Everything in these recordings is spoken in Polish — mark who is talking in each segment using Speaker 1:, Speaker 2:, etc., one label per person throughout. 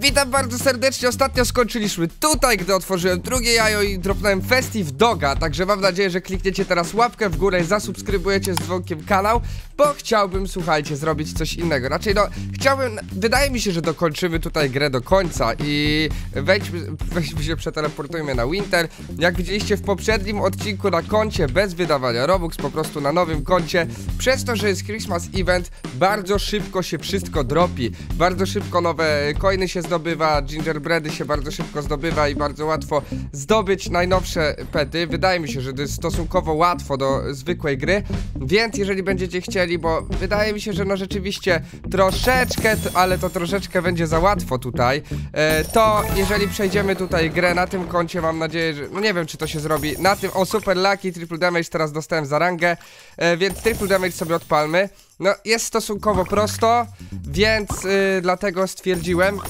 Speaker 1: Witam bardzo serdecznie, ostatnio skończyliśmy tutaj, gdy otworzyłem drugie jajo i dropnąłem Festive Doga. Także mam nadzieję, że klikniecie teraz łapkę w górę zasubskrybujecie z dzwonkiem kanał Bo chciałbym, słuchajcie, zrobić coś innego. Raczej no, chciałbym, wydaje mi się, że dokończymy tutaj grę do końca I wejdźmy, weźmy się, przeteleportujmy na Winter. Jak widzieliście w poprzednim odcinku na koncie bez wydawania Robux, po prostu na nowym koncie. Przez to, że jest Christmas Event, bardzo szybko się wszystko dropi. Bardzo szybko nowe coiny się zdobywa, gingerbready się bardzo szybko zdobywa i bardzo łatwo zdobyć najnowsze pety. Wydaje mi się, że to jest stosunkowo łatwo do zwykłej gry, więc jeżeli będziecie chcieli, bo wydaje mi się, że no rzeczywiście troszeczkę, ale to troszeczkę będzie za łatwo tutaj, e, to jeżeli przejdziemy tutaj grę na tym koncie, mam nadzieję, że, no nie wiem czy to się zrobi, na tym, o super lucky, triple damage teraz dostałem za rangę, e, więc triple damage sobie odpalmy. No, jest stosunkowo prosto, więc y, dlatego stwierdziłem,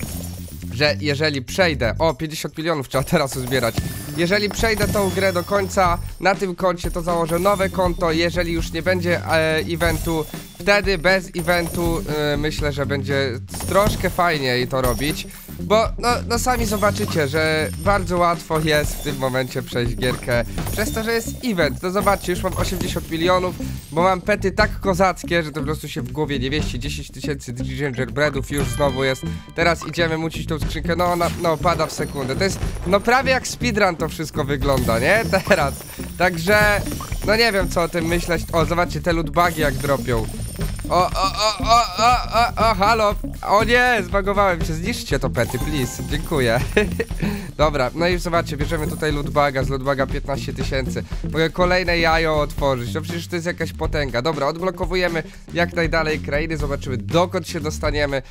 Speaker 1: że jeżeli przejdę, o 50 milionów trzeba teraz uzbierać. Jeżeli przejdę tą grę do końca na tym koncie to założę nowe konto. Jeżeli już nie będzie e, eventu, wtedy bez eventu e, myślę, że będzie troszkę fajniej to robić bo no, no sami zobaczycie, że bardzo łatwo jest w tym momencie przejść gierkę. Przez to, że jest event, no zobaczcie, już mam 80 milionów Bo mam pety tak kozackie, że to po prostu się w głowie nie wieści 10 tysięcy gingerbreadów już znowu jest. Teraz idziemy mucić tą skrzynkę, no, no, no pada w sekundę. To jest, no prawie jak speedrun to wszystko wygląda, nie? Teraz. Także, no nie wiem co o tym myśleć. O, zobaczcie, te lootbagi jak dropią o, o, o, o, o, o, o, halo. O nie, zbagowałem się, zniszczcie to pety, please, dziękuję Dobra, no i zobaczcie, bierzemy tutaj lootbaga, z lootbaga 15 tysięcy. Mogę kolejne jajo otworzyć, no przecież to jest jakaś potęga. Dobra, odblokowujemy jak najdalej krainy, zobaczymy dokąd się dostaniemy.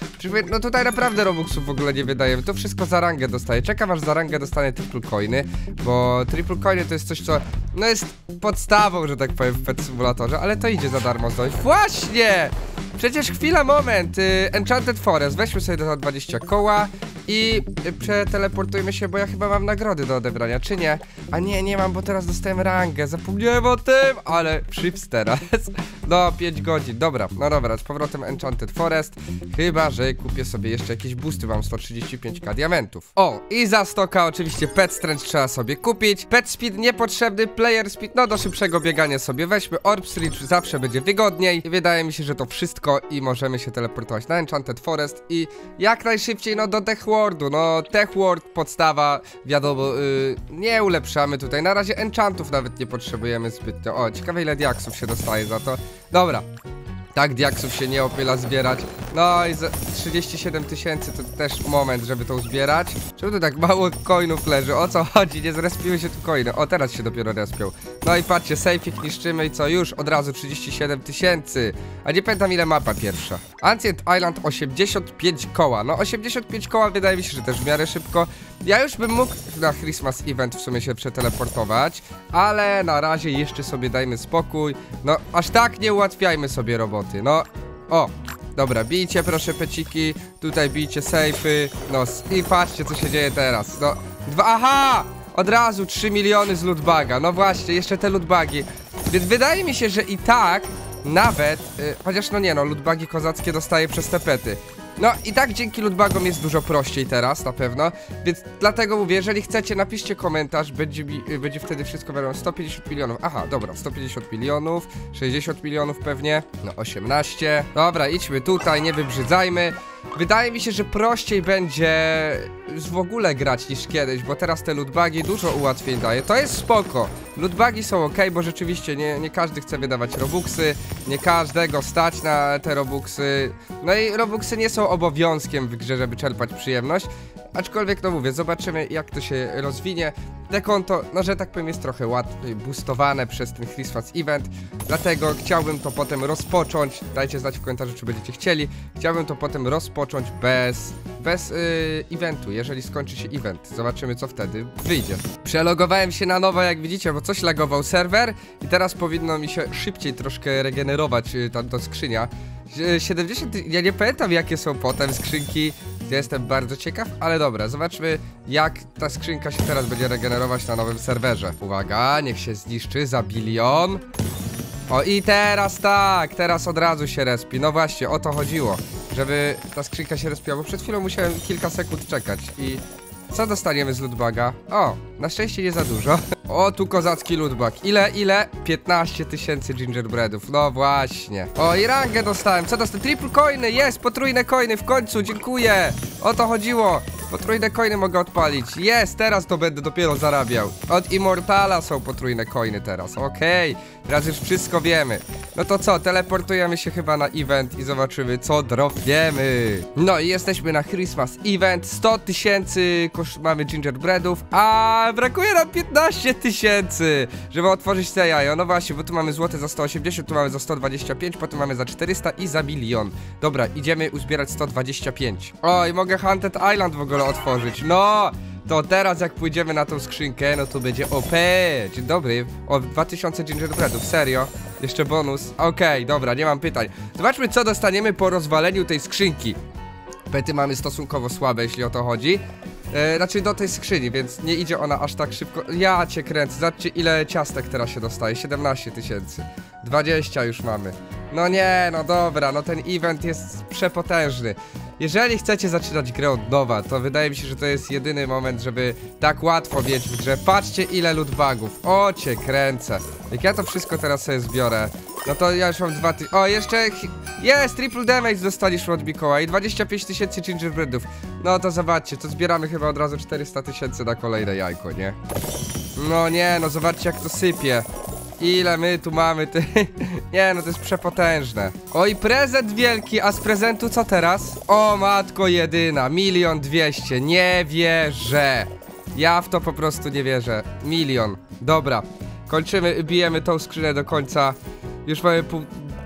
Speaker 1: No tutaj naprawdę robuxów w ogóle nie wydajemy, to wszystko za rangę dostaję Czekam aż za rangę dostanę triple coiny Bo triple coiny to jest coś, co no jest podstawą, że tak powiem w Pet Simulatorze Ale to idzie za darmo zdać Właśnie! Przecież chwila, moment, y, Enchanted Forest, weźmy sobie za 20 koła i przeteleportujmy się, bo ja chyba mam nagrody do odebrania, czy nie? A nie, nie mam, bo teraz dostałem rangę, zapomniałem o tym, ale chips teraz. No, 5 godzin, dobra, no dobra, z powrotem Enchanted Forest, chyba, że kupię sobie jeszcze jakieś boosty, mam 135k diamentów. O, i za 100k oczywiście Pet Strength trzeba sobie kupić, Pet Speed niepotrzebny, Player Speed, no do szybszego biegania sobie weźmy, Orb Reach zawsze będzie wygodniej. I wydaje mi się, że to wszystko i możemy się teleportować na Enchanted Forest. I jak najszybciej, no do Worldu, no Tech World podstawa, wiadomo, yy, nie ulepszamy tutaj, na razie enchantów nawet nie potrzebujemy zbytnio, o, ciekawe ile diaksów się dostaje za to, dobra, tak diaksów się nie opyla zbierać. No i za 37 tysięcy to też moment, żeby to zbierać Czemu tu tak mało coinów leży? O co chodzi? Nie zrespiły się tu coiny. O, teraz się dopiero respią. No i patrzcie, sejfik niszczymy i co? Już od razu 37 tysięcy. A nie pamiętam ile mapa pierwsza. Ancient Island 85 koła. No 85 koła wydaje mi się, że też w miarę szybko Ja już bym mógł na Christmas Event w sumie się przeteleportować Ale na razie jeszcze sobie dajmy spokój. No, aż tak nie ułatwiajmy sobie roboty no, o, dobra, bijcie proszę peciki, tutaj bijcie sejfy, no i patrzcie co się dzieje teraz, no, dwa, aha! Od razu 3 miliony z lootbaga, no właśnie, jeszcze te lootbagi, więc wydaje mi się, że i tak nawet, y, chociaż no nie no, lootbagi kozackie dostaję przez te pety no i tak dzięki lootbagom jest dużo prościej teraz, na pewno. Więc dlatego mówię, jeżeli chcecie napiszcie komentarz Będzie, mi, będzie wtedy wszystko wiadomo. 150 milionów, aha, dobra 150 milionów, 60 milionów pewnie. No 18 Dobra, idźmy tutaj, nie wybrzydzajmy Wydaje mi się, że prościej będzie w ogóle grać niż kiedyś, bo teraz te lootbagi dużo ułatwień daje. To jest spoko. Lootbagi są ok, bo rzeczywiście nie, nie każdy chce wydawać robuxy, nie każdego stać na te robuxy. No i robuxy nie są obowiązkiem w grze, żeby czerpać przyjemność. Aczkolwiek, no mówię, zobaczymy jak to się rozwinie. Te konto, no że tak powiem, jest trochę łatwiej boostowane przez ten Christmas Event, dlatego chciałbym to potem rozpocząć. Dajcie znać w komentarzu, czy będziecie chcieli. Chciałbym to potem rozpocząć bez, bez yy, eventu, jeżeli skończy się event. Zobaczymy, co wtedy wyjdzie. Przelogowałem się na nowo, jak widzicie, bo coś lagował serwer i teraz powinno mi się szybciej troszkę regenerować yy, ta skrzynia. 70, ja nie pamiętam jakie są potem skrzynki ja jestem bardzo ciekaw, ale dobra, zobaczmy jak ta skrzynka się teraz będzie regenerować na nowym serwerze. Uwaga, niech się zniszczy za bilion. O i teraz tak, teraz od razu się respi. No właśnie, o to chodziło żeby ta skrzynka się rozpiła, bo przed chwilą musiałem kilka sekund czekać i... Co dostaniemy z lootbaga? O, na szczęście nie za dużo. O, tu kozacki lootbag. Ile, ile? 15 tysięcy gingerbreadów. No właśnie. O, i rangę dostałem. Co dostałem? Triple coiny, jest! Potrójne coiny w końcu, dziękuję! O to chodziło. Potrójne coiny mogę odpalić. Jest, teraz to będę dopiero zarabiał. Od Immortala są potrójne coiny teraz. Okej, teraz już wszystko wiemy. No to co, teleportujemy się chyba na event i zobaczymy, co dropniemy. No i jesteśmy na Christmas event. 100 tysięcy mamy gingerbreadów, a brakuje nam 15 tysięcy, żeby otworzyć te jajo. No właśnie, bo tu mamy złote za 180, tu mamy za 125, potem mamy za 400 i za milion. Dobra, idziemy uzbierać 125. O, i mogę Haunted Island w ogóle otworzyć. No! To teraz jak pójdziemy na tą skrzynkę, no to będzie OP. Dzień dobry. O, 2000 gingerbreadów, serio? Jeszcze bonus. Okej, dobra, nie mam pytań. Zobaczmy, co dostaniemy po rozwaleniu tej skrzynki. Pety mamy stosunkowo słabe, jeśli o to chodzi. E, raczej do tej skrzyni, więc nie idzie ona aż tak szybko. Ja cię kręcę, zobaczcie ile ciastek teraz się dostaje. 17 tysięcy. 20 już mamy. No nie, no dobra, no ten event jest przepotężny. Jeżeli chcecie zaczynać grę od nowa, to wydaje mi się, że to jest jedyny moment, żeby tak łatwo mieć w grze. Patrzcie ile lootbagów. O cię kręcę. Jak ja to wszystko teraz sobie zbiorę, no to ja już mam dwa ty... O, jeszcze... Jest! Triple damage dostaliśmy od Mikołaja i 25 tysięcy gingerbreadów. No to zobaczcie, to zbieramy chyba od razu 400 tysięcy na kolejne jajko, nie? No nie, no zobaczcie jak to sypie. Ile my tu mamy, ty. Nie, no to jest przepotężne. Oj, prezent wielki, a z prezentu co teraz? O, matko jedyna, milion dwieście, nie wierzę. Ja w to po prostu nie wierzę. Milion. Dobra, kończymy, bijemy tą skrzynę do końca. Już mamy pół,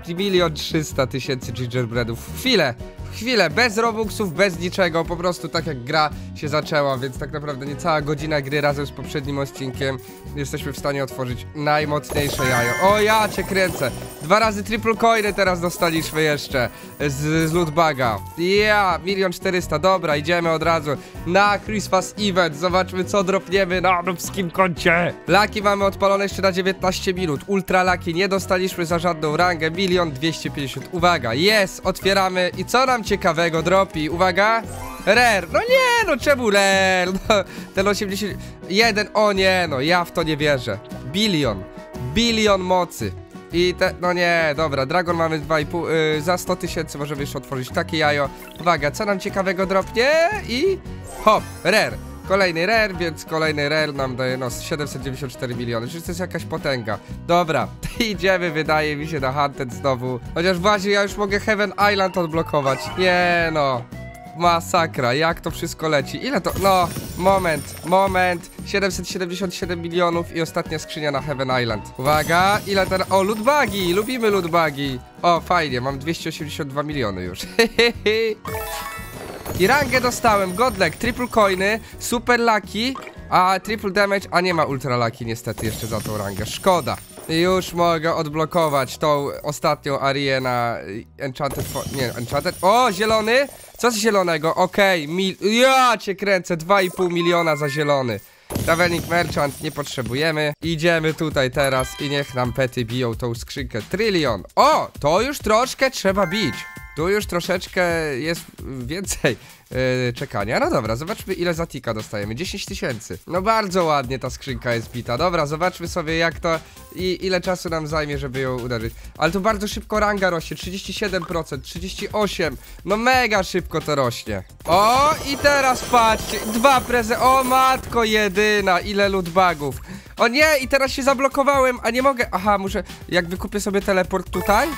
Speaker 1: milion trzysta tysięcy gingerbreadów. Chwilę, chwilę, bez robuxów, bez niczego, po prostu tak jak gra się zaczęła, więc tak naprawdę niecała godzina gry razem z poprzednim odcinkiem jesteśmy w stanie otworzyć najmocniejsze jajo. O, ja cię kręcę! Dwa razy triple coiny teraz dostaliśmy jeszcze z, z lootbaga. Ja, milion czterysta, dobra, idziemy od razu na Christmas event, zobaczmy co dropniemy na nubskim koncie. Laki mamy odpalone jeszcze na 19 minut, ultra laki nie dostaliśmy za żadną rangę, milion 250, uwaga, jest, otwieramy i co nam ciekawego dropi, uwaga. Rare, no nie, no czemu rare? No, ten 81, o nie, no ja w to nie wierzę. Bilion, bilion mocy. I te, no nie, dobra, Dragon mamy 2,5, yy, za 100 tysięcy możemy jeszcze otworzyć takie jajo. Uwaga, co nam ciekawego dropnie? I hop, rare. Kolejny rare, więc kolejny rare nam daje no 794 miliony, czyli to jest jakaś potęga. Dobra, idziemy wydaje mi się na Hunted znowu. Chociaż właśnie ja już mogę Heaven Island odblokować. Nie no. Masakra, jak to wszystko leci? Ile to? No, moment, moment. 777 milionów i ostatnia skrzynia na Heaven Island. Uwaga, ile teraz? O, lootbagi, lubimy lootbagi. O, fajnie, mam 282 miliony już. I rangę dostałem, godlek, triple coiny, super lucky, a triple damage, a nie ma ultra lucky niestety jeszcze za tą rangę, szkoda. Już mogę odblokować tą ostatnią Arię na Enchanted Nie, Enchanted... O, zielony! Co z zielonego? Okej, mil... Ja cię kręcę, 2,5 miliona za zielony. Traveling Merchant nie potrzebujemy. Idziemy tutaj teraz i niech nam pety biją tą skrzynkę. Trylion. O, to już troszkę trzeba bić. Tu już troszeczkę jest więcej yy, czekania. No dobra, zobaczmy ile zatika dostajemy. 10 tysięcy. No bardzo ładnie ta skrzynka jest bita. Dobra, zobaczmy sobie jak to i ile czasu nam zajmie, żeby ją uderzyć. Ale tu bardzo szybko ranga rośnie. 37%, 38%. No mega szybko to rośnie. O, i teraz patrzcie. Dwa prezy. O matko jedyna, ile lootbagów. O nie, i teraz się zablokowałem, a nie mogę. Aha, muszę. Jak wykupię sobie teleport tutaj?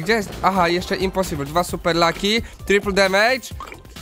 Speaker 1: Gdzie jest? Aha, jeszcze impossible. Dwa super lucky, triple damage,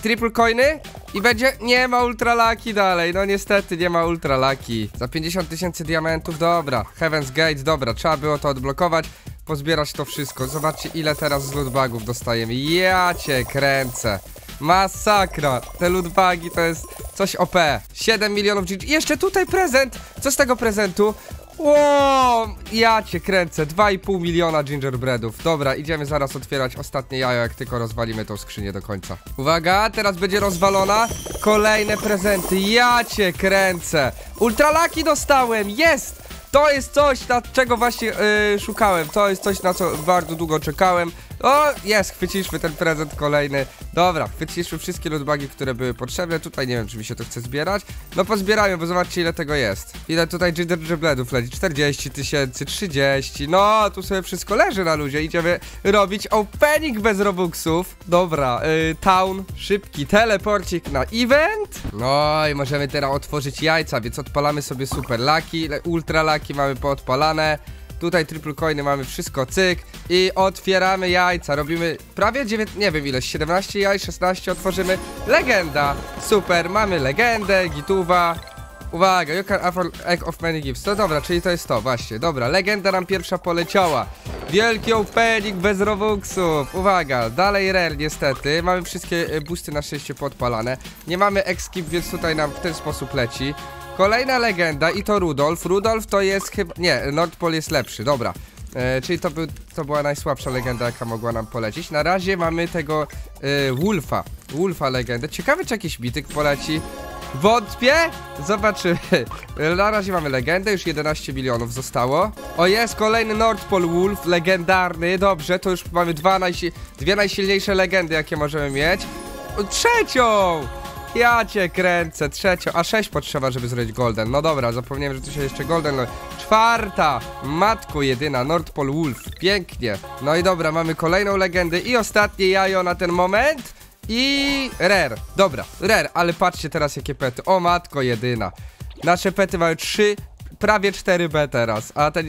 Speaker 1: triple coiny i będzie. Nie ma ultra lucky dalej. No niestety nie ma ultra lucky. Za 50 tysięcy diamentów, dobra. Heaven's Gate, dobra, trzeba było to odblokować. Pozbierać to wszystko. Zobaczcie, ile teraz z lootbagów dostajemy. Ja cię kręcę. Masakra. Te lootbagi to jest coś OP. 7 milionów GG. Jeszcze tutaj prezent. Co z tego prezentu? Wow, ja cię kręcę, 2,5 miliona gingerbreadów. Dobra, idziemy zaraz otwierać ostatnie jajo, jak tylko rozwalimy tą skrzynię do końca. Uwaga, teraz będzie rozwalona. Kolejne prezenty, ja cię kręcę. Ultralaki dostałem, jest! To jest coś, na czego właśnie yy, szukałem. To jest coś, na co bardzo długo czekałem O, jest, chwyciliśmy ten prezent kolejny. Dobra, chwyciliśmy wszystkie lootbagi, które były potrzebne. Tutaj nie wiem, czy mi się to chce zbierać. No pozbierajmy, bo zobaczcie ile tego jest. Ile tutaj Ginger Bledów leci? 40 tysięcy, 30. No, tu sobie wszystko leży na luzie. Idziemy robić opening bez robuxów. Dobra, y, town, szybki teleporcik na event. No i możemy teraz otworzyć jajca, więc odpalamy sobie super laki, ultra laki mamy poodpalane. Tutaj triple coiny mamy wszystko, cyk. I otwieramy jajca, robimy prawie 9, nie wiem ile, 17 jaj, 16 otworzymy. Legenda, super, mamy legendę, gituwa. Uwaga, you can afford egg of many gifts. No dobra, czyli to jest to, właśnie, dobra, legenda nam pierwsza poleciała. Wielki opening bez robuxów. Uwaga, dalej rare niestety. Mamy wszystkie e, boosty na szczęście podpalane. Nie mamy exkip, więc tutaj nam w ten sposób leci Kolejna legenda i to Rudolf. Rudolf to jest chyba... Nie, Nordpol jest lepszy, dobra. E, czyli to, był, to była najsłabsza legenda, jaka mogła nam polecić. Na razie mamy tego e, Wolfa. Wolfa legendę. Ciekawy, czy jakiś bityk poleci. Wątpię? Zobaczymy. Na razie mamy legendę, już 11 milionów zostało. O jest, kolejny Nordpol Wolf, legendarny. Dobrze, to już mamy dwa najsi dwie najsilniejsze legendy, jakie możemy mieć. Trzecią! Ja cię kręcę, trzecią, a sześć potrzeba, żeby zrobić golden. No dobra, zapomniałem, że tu się jeszcze golden. No. Czwarta, matko jedyna, Nordpol Wolf, pięknie. No i dobra, mamy kolejną legendę i ostatnie jajo na ten moment. I rare, dobra, rare, ale patrzcie teraz jakie pety, o matko jedyna. Nasze pety mają trzy prawie 4B teraz, a te,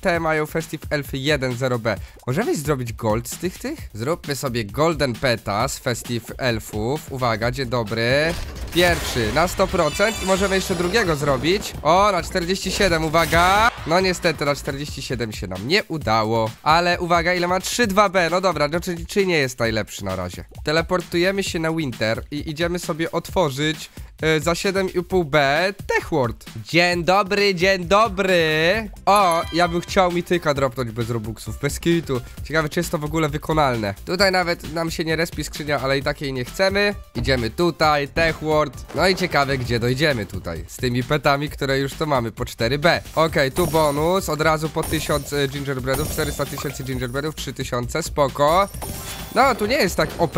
Speaker 1: te mają Festive Elfy 1.0B. Możemy zrobić gold z tych tych? Zróbmy sobie Golden Peta z Festive Elfów. Uwaga, dzień dobry. Pierwszy na 100% i możemy jeszcze drugiego zrobić. O, na 47, uwaga. No niestety na 47 się nam nie udało. Ale uwaga, ile ma 3.2B. No dobra, no, czy, czy nie jest najlepszy na razie. Teleportujemy się na Winter i idziemy sobie otworzyć za 7,5B Techword. Dzień dobry, dzień dobry. O, ja bym chciał mi tyka dropnąć bez robuxów, bez kitu. Ciekawe, czy jest to w ogóle wykonalne. Tutaj nawet nam się nie respi skrzynia, ale i takiej nie chcemy. Idziemy tutaj, Techword. No i ciekawe, gdzie dojdziemy tutaj. Z tymi petami, które już to mamy po 4B. Okej, okay, tu bonus, od razu po 1000 e, gingerbreadów, 400 tysięcy gingerbreadów, 3000, spoko. No, tu nie jest tak OP.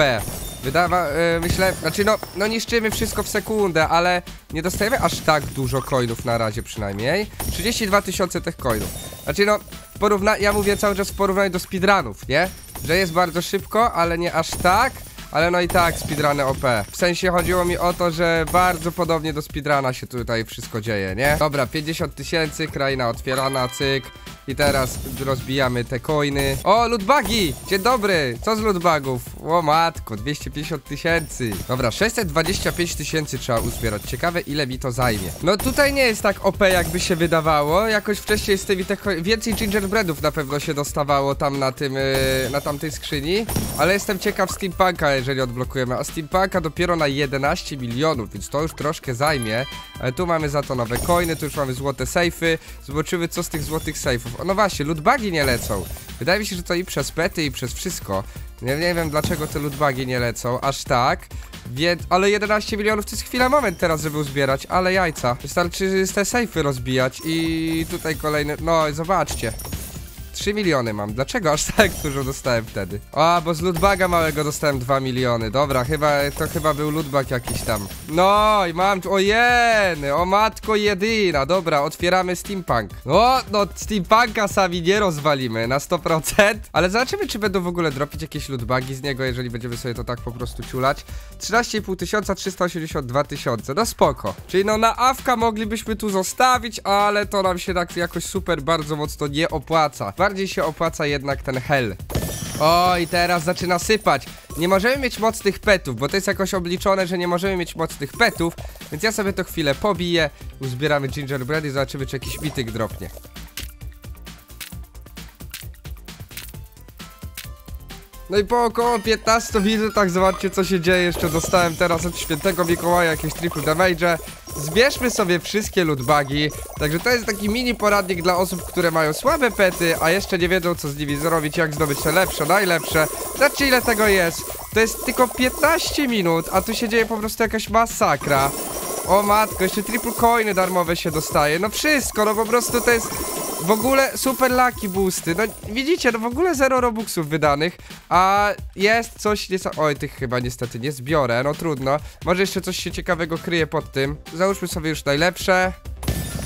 Speaker 1: Wydawa, yy, myślę, znaczy no, no niszczymy wszystko w sekundę, ale nie dostajemy aż tak dużo coinów na razie przynajmniej. 32 tysiące tych coinów. Znaczy no, porówna ja mówię cały czas w porównaniu do speedrunów, nie? Że jest bardzo szybko, ale nie aż tak ale no i tak, speedruny OP. W sensie chodziło mi o to, że bardzo podobnie do speedruna się tutaj wszystko dzieje, nie? Dobra, 50 tysięcy, kraina otwierana, cyk. I teraz rozbijamy te coiny. O, lootbagi! Dzień dobry! Co z lootbagów? O matko, 250 tysięcy. Dobra, 625 tysięcy trzeba uzbierać. Ciekawe, ile mi to zajmie. No tutaj nie jest tak OP, jakby się wydawało. Jakoś wcześniej z tymi te więcej gingerbreadów na pewno się dostawało tam na tym, yy, na tamtej skrzyni. Ale jestem ciekaw Steampunka, jeżeli odblokujemy. A Steampunka dopiero na 11 milionów, więc to już troszkę zajmie. Ale tu mamy za to nowe coiny, tu już mamy złote sejfy. Zobaczymy, co z tych złotych sejfów. O, no właśnie, lootbagi nie lecą. Wydaje mi się, że to i przez pety, i przez wszystko. Nie, nie wiem, dlaczego te lootbagi nie lecą, aż tak. Wie, ale 11 milionów to jest chwila moment teraz, żeby uzbierać, ale jajca. Wystarczy te sejfy rozbijać i tutaj kolejny, no zobaczcie. 3 miliony mam. Dlaczego aż tak dużo dostałem wtedy? A, bo z lootbaga małego dostałem 2 miliony. Dobra, chyba to chyba był lootbag jakiś tam. No i mam tu, ojeny, o matko jedyna. Dobra, otwieramy steampunk. O, no steampunka sami nie rozwalimy na 100%. Ale zobaczymy, czy będą w ogóle dropić jakieś lootbagi z niego, jeżeli będziemy sobie to tak po prostu ciulać. 13,5 tysiąca, 382 tysiące. No spoko. Czyli no na awka moglibyśmy tu zostawić, ale to nam się tak jakoś super bardzo mocno nie opłaca bardziej się opłaca jednak ten hell. O, i teraz zaczyna sypać. Nie możemy mieć mocnych petów, bo to jest jakoś obliczone, że nie możemy mieć mocnych petów, więc ja sobie to chwilę pobiję, uzbieramy gingerbread i zobaczymy, czy jakiś mityk dropnie. No i po około 15 minutach zobaczcie co się dzieje, jeszcze dostałem teraz od świętego Mikołaja jakieś triple damage Zbierzmy sobie wszystkie lootbagi Także to jest taki mini poradnik dla osób, które mają słabe pety A jeszcze nie wiedzą co z nimi zrobić, jak zdobyć te lepsze, najlepsze. Zobaczcie ile tego jest? To jest tylko 15 minut, a tu się dzieje po prostu jakaś masakra. O matko, jeszcze triple coiny darmowe się dostaje. No wszystko, no po prostu to jest W ogóle super lucky boosty. No widzicie, no w ogóle zero robuxów wydanych, a jest coś niesa... Oj, tych chyba niestety nie zbiorę, no trudno. Może jeszcze coś się ciekawego kryje pod tym. Załóżmy sobie już najlepsze.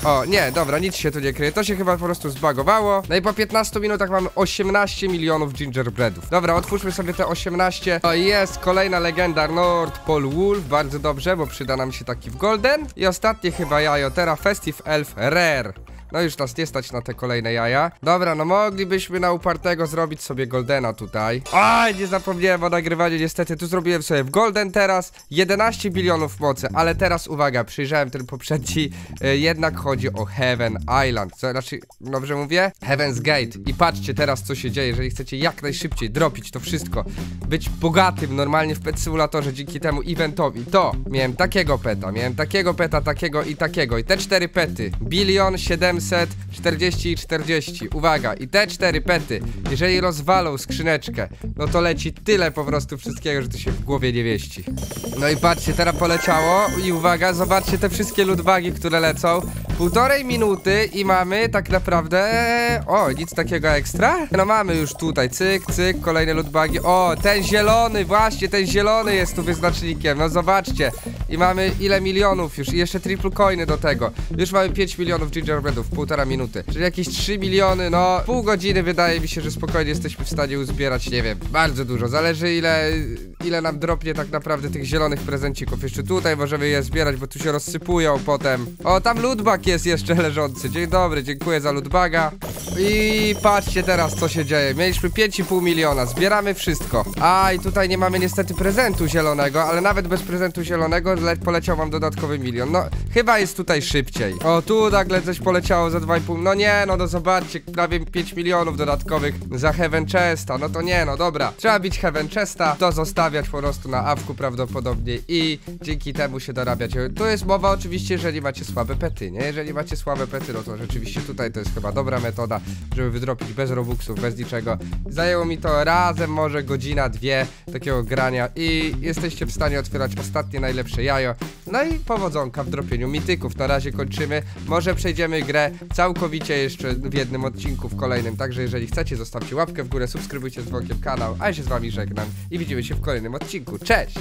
Speaker 1: O, nie, dobra, nic się tu nie kryje. To się chyba po prostu zbagowało. No i po 15 minutach mamy 18 milionów gingerbreadów. Dobra, otwórzmy sobie te 18. O, jest kolejna legenda Nord Pole Wolf. Bardzo dobrze, bo przyda nam się taki w Golden. I ostatnie chyba jajo, Terra Festive Elf Rare. No już nas nie stać na te kolejne jaja. Dobra, no moglibyśmy na upartego zrobić sobie Goldena tutaj. Aj, nie zapomniałem o nagrywaniu niestety. Tu zrobiłem sobie w Golden teraz 11 bilionów mocy, ale teraz uwaga, przyjrzałem ten poprzedni. E, jednak chodzi o Heaven Island. Co, znaczy, dobrze mówię? Heaven's Gate. I patrzcie teraz co się dzieje, jeżeli chcecie jak najszybciej dropić to wszystko, być bogatym normalnie w pet simulatorze dzięki temu eventowi, to miałem takiego peta, miałem takiego peta, takiego i takiego. I te cztery pety. Bilion 700 40 i 40. Uwaga, i te cztery pety, jeżeli rozwalą skrzyneczkę, no to leci tyle po prostu wszystkiego, że to się w głowie nie mieści. No i patrzcie, teraz poleciało i uwaga, zobaczcie te wszystkie ludwagi, które lecą. Półtorej minuty i mamy tak naprawdę... O, nic takiego ekstra? No mamy już tutaj, cyk, cyk, kolejne ludbagi. O, ten zielony, właśnie, ten zielony jest tu wyznacznikiem, no zobaczcie. I mamy ile milionów już i jeszcze triple coiny do tego. Już mamy 5 milionów gingerbreadów, półtora minuty. Czyli jakieś 3 miliony, no pół godziny wydaje mi się, że spokojnie jesteśmy w stanie uzbierać, nie wiem, bardzo dużo. Zależy ile, ile nam dropnie tak naprawdę tych zielonych prezencików. Jeszcze tutaj możemy je zbierać, bo tu się rozsypują potem. O, tam lootbag jest jeszcze leżący. Dzień dobry, dziękuję za lootbaga. I patrzcie teraz, co się dzieje. Mieliśmy 5,5 miliona, zbieramy wszystko. A, i tutaj nie mamy niestety prezentu zielonego, ale nawet bez prezentu zielonego le poleciał wam dodatkowy milion. No, chyba jest tutaj szybciej. O, tu nagle coś poleciało za 2,5. No nie, no, no zobaczcie, prawie 5 milionów dodatkowych za Heaven Chesta. No to nie, no dobra. Trzeba bić Heaven Chesta, to zostawiać po prostu na awku prawdopodobnie i dzięki temu się dorabiać. Tu jest mowa oczywiście, jeżeli macie słabe pety, nie? Jeżeli macie słabe pety, no to rzeczywiście tutaj to jest chyba dobra metoda, żeby wydropić bez robuxów, bez niczego. Zajęło mi to razem może godzina, dwie takiego grania i jesteście w stanie otwierać ostatnie najlepsze jajo. No i powodzonka w dropieniu mityków. Na razie kończymy. Może przejdziemy grę całkowicie jeszcze w jednym odcinku, w kolejnym. Także jeżeli chcecie, zostawcie łapkę w górę, subskrybujcie z dzwonkiem kanał, a ja się z wami żegnam i widzimy się w kolejnym odcinku. Cześć!